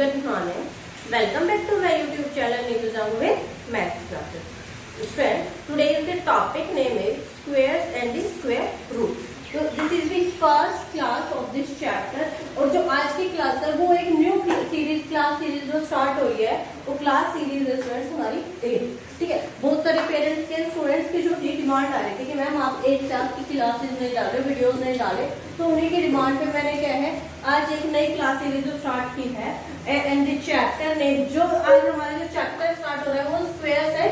Morning. Welcome back to my YouTube channel Neetu Zangu with Math Classes. Student, today is the topic name is squares and the square root. तो this is the first class of this chapter और जो आज की class है, वो एक new series class series जो start हुई है, वो क्लास सीरीज़ स्टूडेंट्स हमारी एट ठीक है? बहुत सारे पेरेंट्स के स्टूडेंट्स की जो डिमांड आ रही थी कि मैम आप एक क्लास की क्लासेस नहीं डाले वीडियोस नहीं डाले तो उन्हीं की डिमांड पे मैंने क्या है, आज एक नई क्लास सीरीज़ जो स्टार्ट की है एंड द चैप्टर नेम जो आज हमारे जो चैप्टर स्टार्ट हो रहा है, वो स्क्वेयर है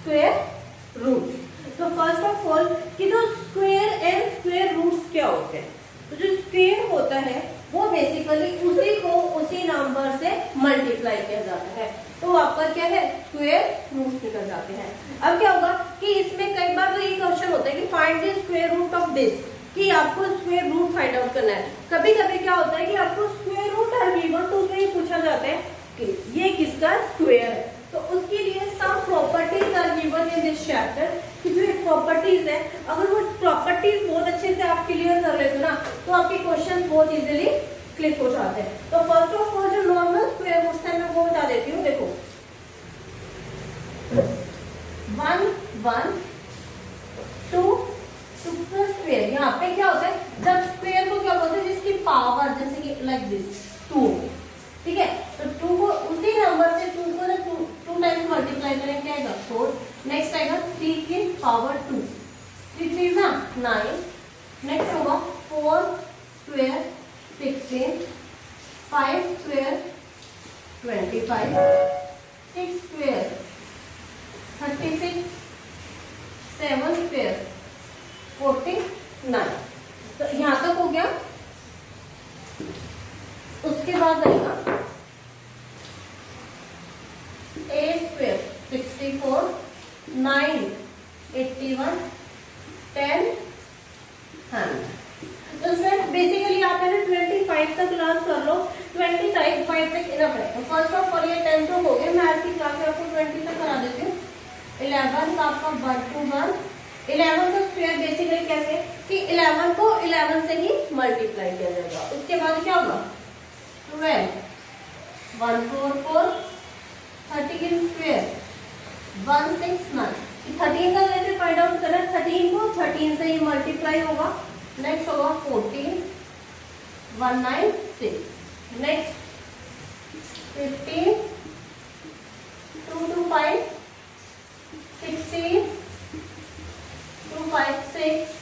स्क्वेयर रूट तो फ़र्स्ट ऑफ़ ऑल कि जो स्क्वेयर एंड स्क्वेयर रूट्स क्या होते हैं? तो जो स्क्वेयर होता है, वो बेसिकली उसी को उसी नंबर से मल्टीप्लाई किया जाता है। तो आपका क्या है? स्क्वेयर रूट निकल जाते हैं। अब क्या होगा कि इसमें कई बार तो ये क्वेश्चन होता है कि find the square root of this कि आपको स्क्वेयर रूट फाइंड आउट करना है। कभी कभी क्या होता है कि आपको स्क्वेयर रूट आर गिवन तो उसमें पूछा जाता है कि ये किसका स्क्वेयर है? तो उसके लिए some properties are given in this chapter कि जो एक प्रॉपर्टीज़ है, अगर वो प्रॉपर्टीज़ बहुत अच्छे से आप क्लियर कर लेते ना तो आपके क्वेश्चन बहुत इजीली क्लिक हो जाते हैं। तो फ़र्स्ट ऑफ़ ऑल जो नॉर्मल स्क्वायर रूट्स है, मैं वो बता देती हूँ, देखो। One one two two square यहाँ पे क्या होता है? जब स्क्वेयर को क्या बोलते हैं? जिसकी पावर जैसे कि लाइक दिस टू ठीक है तो टू को उसी नंबर से टू को ना टू टू टाइम्स मल्टीप्लाई करें क्या आएगा फोर नेक्स्ट आएगा थ्री की पावर टू थ्री थ्री ना नाइन नेक्स्ट होगा four square sixteen five square twenty five six square thirty six seven square forty nine तो यहाँ तक हो गया उसके बाद आएगा eight square sixty four nine eighty one ten hundred तो स्टूडेंट बेसिकली आप है ट्वेंटी फाइव तक लर्न कर लो। ट्वेंटी फाइव तक इनफ है। फ़र्स्ट ऑफ़ ऑल ये टेन तक हो गए। मैं आज की क्लास आपको ट्वेंटी तक करा देती हूँ। इलेवन का आपका वन टू वन इलेवन का स्क्वायर बेसिकली कैसे? कि इलेवन को इलेवन से ही मल्टीप्लाई किया जाएगा। उसके बाद क्या होगा? Twelve one four four one six nine thirteen का कैसे फाइंड आउट करें थर्टीन को थर्टीन से ही मल्टीप्लाई होगा। नेक्स्ट होगा fourteen one nine six next fifteen two two five sixteen two five six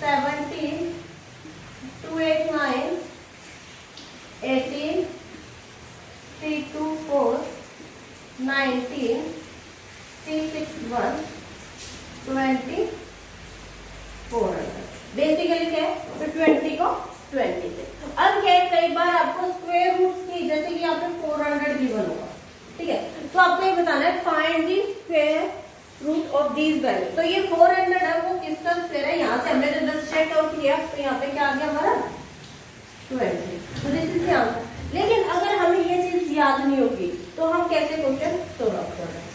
seventeen two eight nine eighteen three two four nineteen three six one twenty four basically क्या है? तो twenty को twenty से। अब क्या है, कई बार आपको स्क्वायर रूट्स की, जैसे कि आपने फोर हंड्रेड गिवन होगा ठीक है? तो आपको ये बताना है find the square root of these value तो ये फोर हंड्रेड है, वो किसका स्क्वायर है? यहाँ से हमने जब दस चेक आउट किया तो यहाँ पे क्या आ गया हमारा? ट्वेंटी तो दिस इज़ आंसर लेकिन अगर हमें ये चीज़ याद नहीं होगी तो हम कैसे क्वेश्चन सोल्व कर रहे हैं?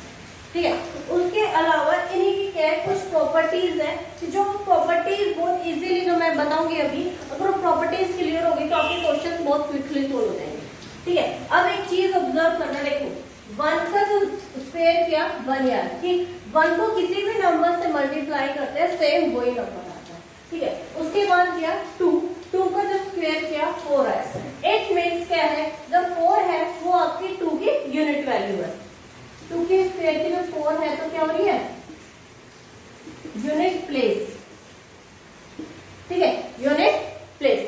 ठीक है? उसके अलावा इन्हीं की क्या है? कुछ प्रॉपर्टीज़ है जो प्रॉपर्टीज़ बहुत इजीली जो मैं बताऊँगी अभी, अगर प्रॉपर्टीज़ क्लियर होगी तो आपके क्वेश्चन बहुत क्विकली सोल्व हो जाएँगे। ठीक है? अब एक चीज़ ऑब्ज़र्व करना, देखो। वन का जो स्क्वायर किया? वन यार। कि वन को किसी भी नंबर से मल्टीप्लाई करते हैं सेम वही नंबर आता है। ठीक है? उसके बाद किया? टू टू का जब स्क्वायर क्या? फोर है। एट मीन्स क्या है। जब फोर है, वो आपकी टू की यूनिट वैल्यू है। टू के स्क्वेयर की जब फोर है तो क्या हो रही है? यूनिट प्लेस ठीक है यूनिट प्लेस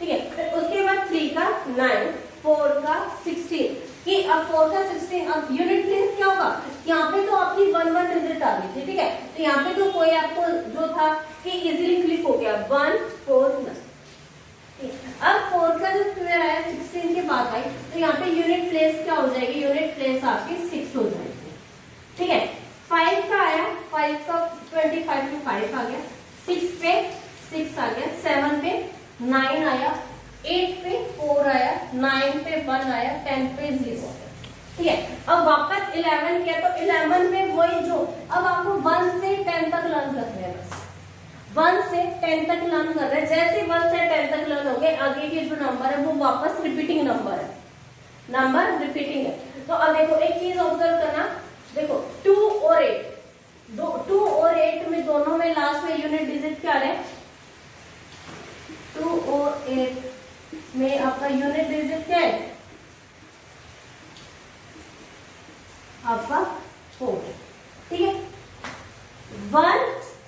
ठीक है फिर उसके बाद थ्री का नाइन फोर का सिक्सटीन कि अब फोर का सिक्सटीन अब यूनिट प्लेस क्या होगा यहाँ पे तो आपकी वन वन रिज़ल्ट आ गई थी ठीक है तो यहाँ पे तो कोई आपको जो था कि इजीली क्लिक हो गया वन फोर नाइन अब फोर का जो स्क्वायर आया सिक्सटीन के बाद आई तो यहाँ पे यूनिट प्लेस क्या हो जाएगी यूनिट प्लेस आपकी सिक्स हो जाएगी ठीक है फाइव का आया फाइव का ट्वेंटी फाइव में फाइव आ गया सिक्स पे सिक्स आ गया सेवन पे नाइन आया एट पे फोर आया नाइन पे वन आया टेन पे ज़ीरो ठीक है? अब वापस इलेवन किया तो इलेवन में वही जो, अब आपको वन से टेन तक लर्न कर रहे हैं बस। वन से टेन तक लर्न कर रहे हैं। जैसे वन से टेन तक लर्न हो गए, आगे के जो नंबर है वो वापस रिपीटिंग नंबर है। नंबर रिपीटिंग है। तो अब देखो, एक चीज़ ऑब्ज़र्व करना। देखो टू और एट दो टू और एट में दोनों में लास्ट में यूनिट डिजिट क्या है? टू और एट में आपका यूनिट डिजिट क्या है। आपका फोर ठीक है? वन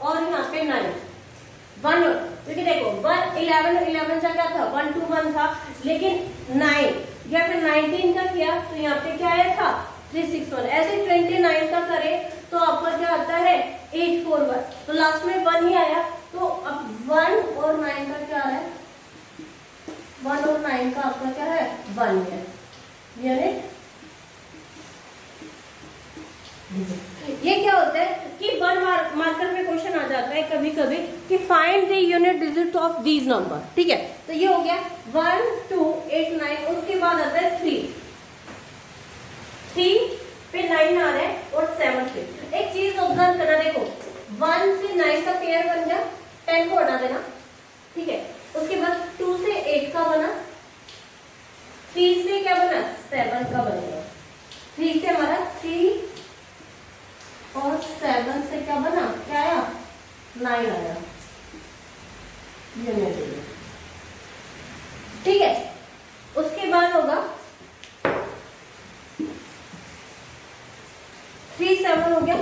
और यहाँ पे नाइन वन क्योंकि देखो वन इलेवन इलेवन का क्या था वन टू वन था, लेकिन नाइन या फिर नाइनटीन का किया तो यहाँ पे क्या आया था? थ्री सिक्स वन ऐसे ट्वेंटी नाइन का करे तो आपका क्या आता है? एट फोर वन तो लास्ट में वन ही आया। तो अब वन और नाइन का क्या है? वन और नाइन का आपका क्या है? वन है। यूनिट ये क्या होता है कि वन मार्कर में क्वेश्चन आ जाता है कभी कभी कि find the unit digit of these number ठीक है? तो ये हो गया वन, टू, एट, नाइन, उसके बाद आता है थ्री थ्री पे नाइन आ रहा है और सेवन पे। एक चीज़ ऑब्ज़र्व करना, देखो वन से नाइन का पेयर बन गया टेन को हटा देना, ठीक है? उसके बाद टू से एट का बना थ्री से क्या बना? सेवन का बनेगा। थ्री से हमारा थ्री और सेवन से क्या बना? क्या आया? नाइन आया। ठीक है उसके बाद होगा थ्री सेवन हो गया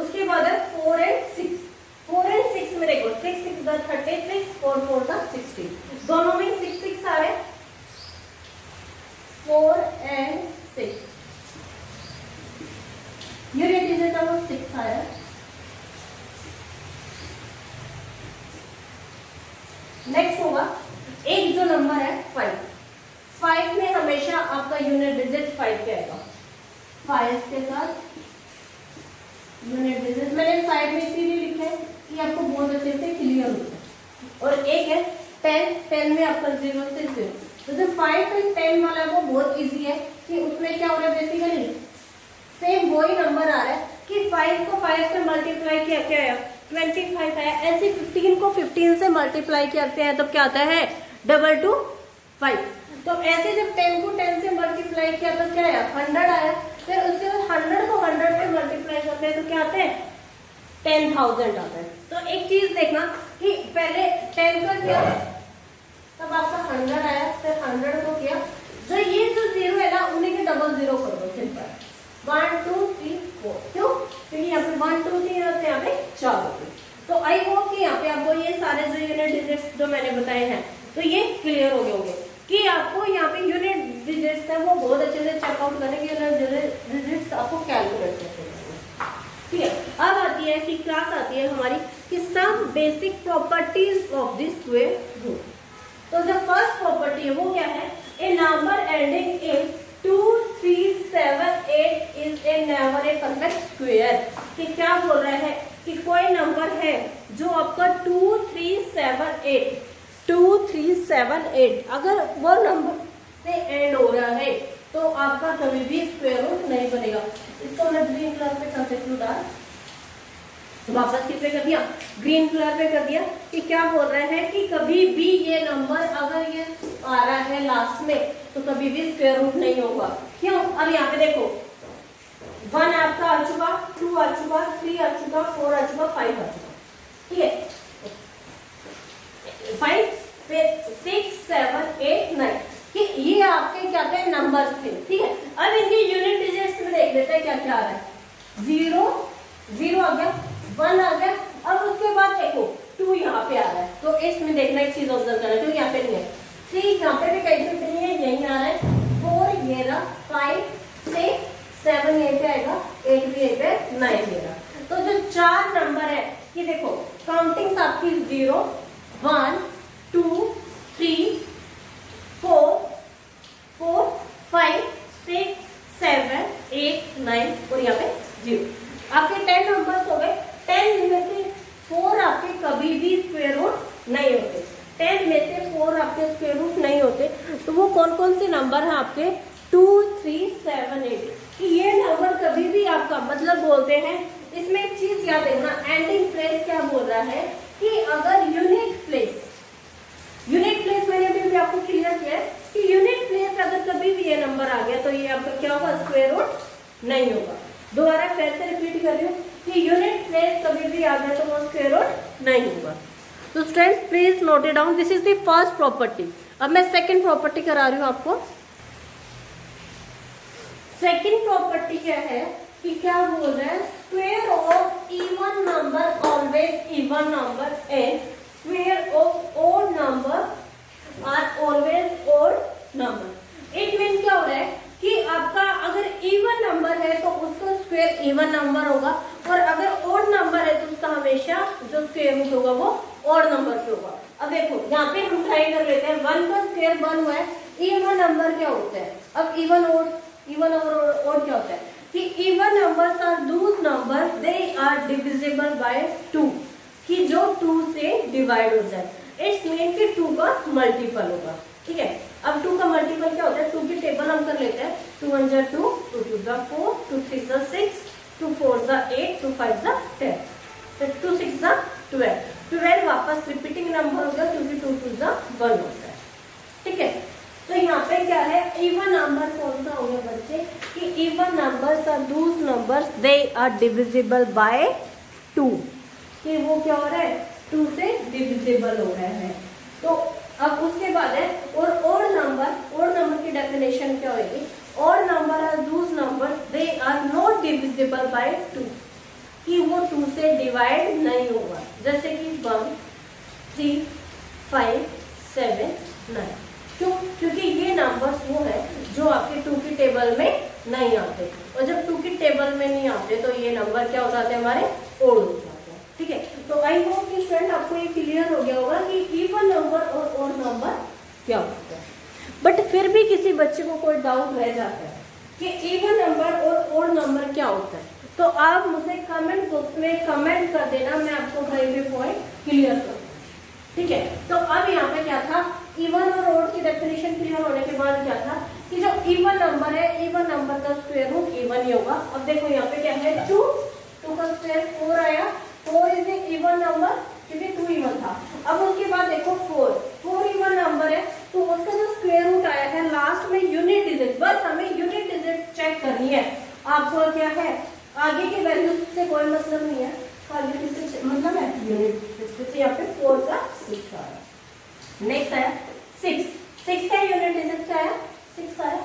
उसके बाद है four and six four and six में देखो सिक्स सिक्स द थर्टी सिक्स फोर फोर द सिक्सटी दोनों में सिक्स सिक्स आ रहे फोर एंड सिक्स यूनिट वो सिक्स आया। नेक्स्ट होगा। एक जो नंबर है फाइव फाइव में हमेशा आपका यूनिट डिजिट फाइव के आएगा। फाइव के साथ यूनिट डिजिट मैंने साइड में इसीलिए लिखा है कि आपको बहुत अच्छे से क्लियर हो। और एक है टेन टेन में आपका ज़ीरो से ज़ीरो तो जो फाइव एंड टेन वाला है, वो बहुत इजी है कि उसमें क्या हो रहा है बेसिकली सेम वही नंबर आ रहा है। कि फाइव को फाइव से मल्टीप्लाई किया, क्या आया ट्वेंटी फाइव आया ऐसे फिफ्टीन को फिफ्टीन से मल्टीप्लाई करते हैं तो क्या आता है? डबल टू फाइव तो ऐसे जब टेन को टेन से मल्टीप्लाई किया तो क्या आया? हंड्रेड आया। फिर उसके बाद हंड्रेड को हंड्रेड से मल्टीप्लाई करते हैं तो क्या आते हैं? टेन थाउज़ेंड आता है। तो एक चीज़ देखना कि पहले टेन का किया, तब आपका हंड्रेड आया, फिर हंड्रेड को किया। जो ये जो ज़ीरो है ना, उन्हीं के डबल ज़ीरो कर दो simple one two three four क्यों? क्योंकि यहाँ पे वन टू थ्री होते यहाँ पे चार होते तो आई होप कि यहाँ पे आपको ये सारे जो यूनिट डिजिट्स जो मैंने बताए हैं तो ये क्लियर हो गए होंगे। कि आपको यहाँ पे यूनिट डिजिट्स है, वो बहुत अच्छे से चेकआउट करें कि यूनिट डिजिट्स आपको कैलकुलेट कैसे ठीक है? अब आती है कि क्लास आती है हमारी कि some basic properties of this square root तो जो फ़र्स्ट प्रॉपर्टी है, वो क्या है? A number ending in two three seven eight is a never a perfect square कि क्या बोल रहा है? कि कोई नंबर है जो आपका two three seven eight two three seven eight अगर वो नंबर से एंड हो रहा है तो आपका कभी भी स्क्वायर रूट नहीं बनेगा। इसको मैं ग्रीन कलर पे कंसेप्ट डाल, वापस किस पे कर दिया ग्रीन कलर पे कर दिया, कि क्या बोल रहे हैं कि कभी भी ये नंबर अगर ये आ रहा है लास्ट में तो कभी भी स्क्वेयर रूट नहीं होगा। क्यों? अब यहाँ पे देखो। वन आपका आ चुका टू आ चुका थ्री आ चुका फोर आ चुका फाइव आ चुका ठीक है? Five six seven eight nine कि ये आपके क्या थे? नंबर थे। ठीक है? अब इनके यूनिट डिजिट्स में देख लेते हैं क्या क्या आ रहा है। ज़ीरो ज़ीरो आ गया वन आ गया। अब उसके बाद देखो टू यहाँ पे आ रहा है। तो इसमें देखना एक चीज़ ऑब्ज़र्व करना, क्योंकि यहाँ पे नहीं है। थ्री यहाँ पे भी कहीं नहीं है, यही आ रहा है। रहा फाइव सिक्स सेवन ये पे आएगा एट भी ये पे नाइन मेरा तो जो चार नंबर है, ये देखो काउंटिंग्स आपकी zero one two three four four five six seven eight nine और यहाँ पे ज़ीरो आपके टेन नंबर्स हो गए टेन में से फोर आपके कभी भी स्क्वेयर रूट नहीं होते टेन में से फोर आपके स्क्वेयर रूट नहीं होते तो वो कौन कौन से नंबर हैं आपके टू थ्री सेवन एट ये नंबर कभी भी आपका मतलब बोलते हैं इसमें एक चीज़ याद रखना एंडिंग प्लेस क्या बोल रहा है कि अगर यूनिट प्लेस यूनिट प्लेस मैंने अभी भी आपको क्लियर किया है कि यूनिट प्लेस अगर अगर कभी भी ये नंबर आ गया तो ये आपका क्या होगा? स्क्वेयर रूट नहीं होगा। दोबारा फिर से रिपीट कर रही हूँ कि यूनिट प्लेस कभी भी आ गया तो वो स्क्वेयर रूट नहीं होगा। तो students please note it down this is the first property अब मैं सेकंड प्रॉपर्टी करा रही हूँ आपको। सेकंड प्रॉपर्टी क्या है कि क्या बोल रहा है? Square of even number always even number and square of odd number are always odd number it mean क्या हो रहा है? कि आपका अगर इवन नंबर है तो उसका स्क्वेयर इवन नंबर होगा और अगर ओड नंबर है तो उसका हमेशा जो स्क्वेयर रूट होगा वो ओड नंबर पे होगा। अब देखो, यहाँ पे हम ट्राई कर लेते हैं। वन का स्क्वेयर वन हुआ है इवन नंबर क्या होता है? अब इवन ओड इवन और ओड क्या होता है? कि even numbers are those number they are divisible by two कि जो टू से डिवाइड हो जाए। इट्स मीन कि टू का मल्टीपल होगा। ठीक है? अब टू का मल्टीपल क्या होता है? टू की टेबल हम कर लेते हैं। टू वन जा टू टू टू जा फोर टू थ्री जा सिक्स टू फोर जा एट टू फाइव जा टेन टू सिक्स जा ट्वेल्व ट्वेल्व वापस रिपीटिंग नंबर होगा क्योंकि टू टू जा वन होता है। ठीक है? तो यहाँ पे क्या है? इवन नंबर कौन सा हो गया बच्चे? कि even numbers are those numbers they are divisible by two कि वो क्या हो रहा है? टू से डिविजिबल हो रहा है। तो अब उसके बाद है, और और नंबर और नंबर की डेफिनेशन क्या होगी? और number are those number they are not divisible by two कि वो टू से डिवाइड नहीं होगा। जैसे कि one three five seven nine क्यों? क्योंकि ये नंबर्स वो है जो आपके टू की टेबल में नहीं आते। और जब टू की टेबल में नहीं आते तो ये नंबर क्या हो जाते हैं हमारे? ओड हो जाते हैं ठीक है। तो आई होप कि स्टूडेंट आपको ये क्लियर हो गया होगा कि इवन नंबर और ओड नंबर क्या होता है। बट फिर भी किसी बच्चे को कोई डाउट रह जाता है कि इवन नंबर और ओड नंबर क्या होता है। तो आप मुझे कमेंट बॉक्स में कमेंट कर देना, मैं आपको कहीं भी पॉइंट क्लियर कर ठीक है? तो अब यहाँ पे क्या था? इवन और ओड की डेफिनेशन क्लियर होने के बाद क्या था? कि जो इवन नंबर है इवन नंबर का स्क्वायर रूट इवन ही होगा। अब देखो यहाँ पे क्या है? टू टू का स्क्वायर फोर आया फोर इज़ इवन नंबर क्योंकि टू इवन था। अब उसके बाद देखो फोर। फोर इवन नंबर है तो उसका जो स्क्वायर रूट आया है लास्ट में यूनिट डिजिट बस हमें यूनिट डिजिट चेक करनी है। आपको क्या है? आगे के वैल्यू से कोई मतलब नहीं है। मतलब है यूनिट यहाँ पे फोर का सिक्स आया नेक्स्ट आया। सिक्स सिक्स का यूनिट डिजिट क्या है सिक्स आया।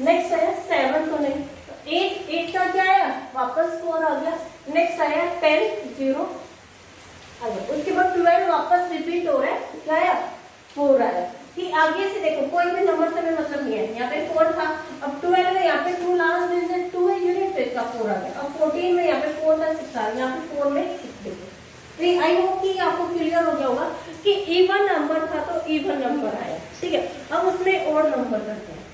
नेक्स्ट आया। सेवन तो नहीं। तो एट एट का क्या आया? वापस फोर आ गया। नेक्स्ट आया टेन ज़ीरो उसके बाद ट्वेल्व वापस रिपीट हो रहा है। क्या आया? फोर आया। कि आगे से देखो, कोई भी नंबर से मतलब नहीं है। यहाँ पे फोर था, अब ट्वेल्व में यहाँ पे टू लास्ट डिजिट टू है यूनिट पे इसका फोर आ गया। अब फोर्टीन में यहाँ पे फोर था सिक्स आ गया। यहाँ पे फोर में सिक्स देखो। आई होप कि आपको क्लियर हो गया होगा कि इवन नंबर था तो इवन नंबर आया। ठीक है? अब उसमें और नंबर करते हैं।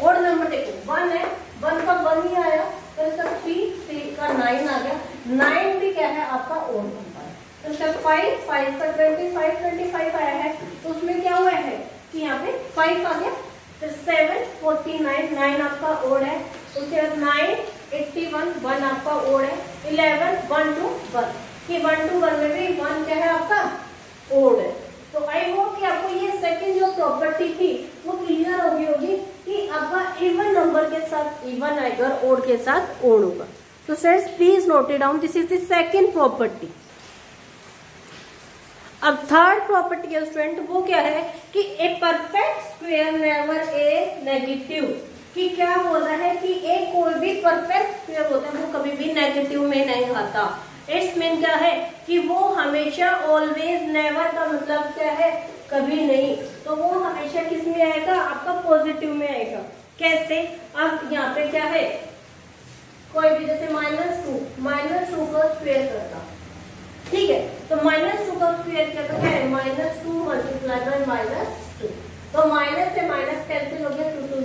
और नंबर देखो वन है वन का वन ही आया। तो इसका थ्री थ्री का नाइन आ गया। नाइन भी क्या है? आपका और नंबर तो इसका फाइव फाइव का ट्वेंटी फाइव ट्वेंटी फाइव आया है। तो उसमें क्या हुआ है कि यहाँ पे फाइव आ गया। फिर सेवन फोर्टी नाइन नाइन आपका ओड है। उसके बाद नाइन एट्टी वन वन आपका ओड है। इलेवन वन टू वन कि वन टू वन में भी वन क्या है आपका? ओड है। तो आई होप कि आपको ये सेकंड जो प्रॉपर्टी थी, वो क्लियर होगी होगी कि आपका इवन नंबर के साथ इवन आएगा ओड के साथ ओड होगा। तो students please note it down this is the second property अब थर्ड प्रॉपर्टी है स्टूडेंट वो क्या है कि a perfect square never a negative कि क्या बोल रहा है कि एक कोई भी परफेक्ट स्क्वेयर होता है, वो कभी भी नेगेटिव में नहीं आता। इट्स मीन क्या है कि वो हमेशा ऑलवेज नेवर का मतलब क्या है? कभी नहीं। तो वो हमेशा किसमें आएगा? आपका पॉजिटिव में आएगा। कैसे? अब यहाँ पे क्या है? कोई भी जैसे माइनस टू माइनस टू का स्क्वेयर करता। ठीक है? तो माइनस टू का स्क्वेयर क्या क्या है? Minus two multiply by minus two तो माइनस से माइनस कैंसिल हो गया टू टू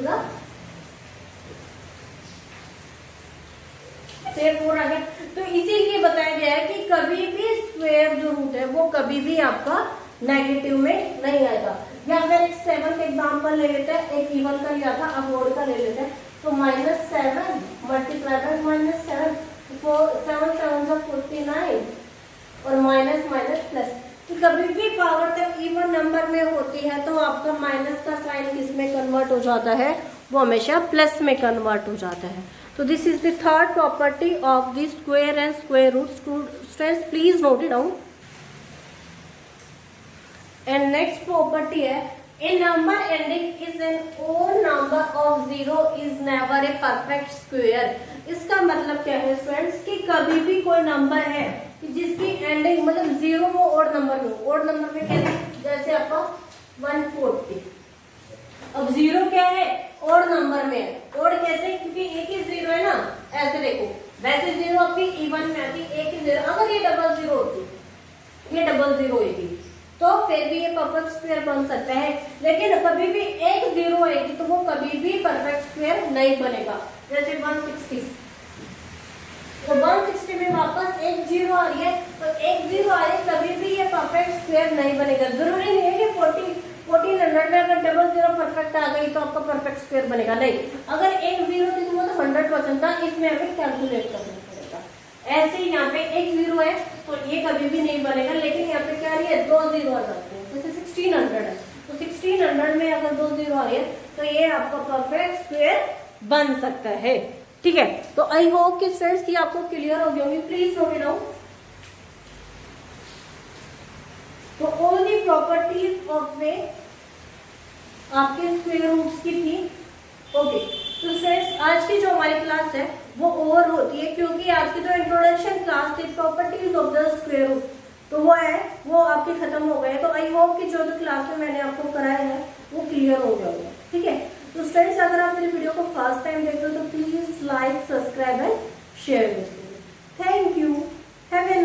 से फोर आ गया। तो इसीलिए बताया गया है कि कभी भी स्क्वेयर जो रूट है, वो कभी भी आपका नेगेटिव में नहीं आएगा। या फिर एक सेवन एग्ज़ाम्पल ले लेते हैं, एक इवन का लिया था अब ओड का ले लेते हैं तो minus seven multiply by minus seven four seven seven का फोर्टी नाइन और माइनस माइनस प्लस तो कभी भी पावर तक इवन नंबर में होती है तो आपका माइनस का साइन किसमें कन्वर्ट हो जाता है? वो हमेशा प्लस में कन्वर्ट हो जाता है. तो this is the third property of the square and square root students please note it down and next property है, A number ending is an odd number of zero is never a perfect square. इसका मतलब क्या है students कि कभी भी कोई number है, जिसकी एंडिंग मतलब ज़ीरो वो ओड नंबर में ओड नंबर में क्या जैसे आपका वन फोर्टी अब ज़ीरो क्या है? ओड नंबर में ओड कैसे? क्योंकि एक ही ज़ीरो है ना, ऐसे देखो। वैसे ज़ीरो आपकी इवन में आती एक ही ज़ीरो अगर ये डबल ज़ीरो होती, ये डबल ज़ीरो होती तो फिर भी ये परफेक्ट स्क्वायर बन सकता है। लेकिन कभी भी एक ज़ीरो आएगी तो वो कभी भी परफेक्ट स्क्वायर नहीं बनेगा। जैसे 160 तो 160 में वापस एक ज़ीरो आ रही है तो एक ज़ीरो आ रही है, कभी भी ये परफेक्ट स्क्वायर नहीं बनेगा। ज़रूरी नहीं है कि फोर्टी फोर्टीन हंड्रेड में अगर डबल ज़ीरो परफेक्ट आ गई तो आपका परफेक्ट स्क्वायर बनेगा। नहीं, अगर एक ज़ीरो थी तो वो तो हंड्रेड परसेंट था, इसमें हमें कैलकुलेट करना ऐसे ही यहाँ पे एक ज़ीरो है तो ये कभी भी नहीं बनेगा, लेकिन यहाँ पे क्या रही है? दो ज़ीरो आ जाते हैं। जैसे सिक्सटीन हंड्रेड है। तो सिक्सटीन हंड्रेड में अगर दो ज़ीरो आ रही है तो ये आपका परफेक्ट स्क्वेयर बन सकता है। ठीक है? तो आई होप कि फ्रेंड्स ये आपको क्लियर हो गया होगी। प्लीज़ नोट इट डाउन तो ऑल दी प्रॉपर्टीज़ ऑफ़ वे आपके स्क्वेयर रूट्स की थी। ओके तो फ्रेंड्स आज की जो हमारी क्लास है, वो ओवर होती है क्योंकि आज की जो इंट्रोडक्शन क्लास थी properties of the square root तो वो है, वो आपके खत्म हो गए तो आई होप कि जो जो क्लास में मैंने आपको कराया है, वो क्लियर हो गया होगा, ठीक है? तो फ्रेंड्स अगर आप मेरी वीडियो को फ़र्स्ट टाइम देख रहे हो तो please like subscribe and share thank you have a